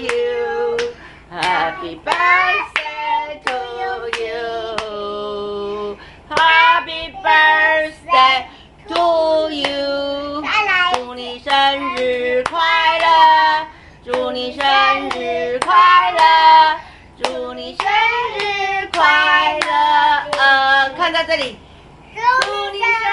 you. Happy birthday to you. Happy birthday to you. 祝你生日快乐！祝你生日快乐！祝你生日快乐！呃，看在这里。祝你生。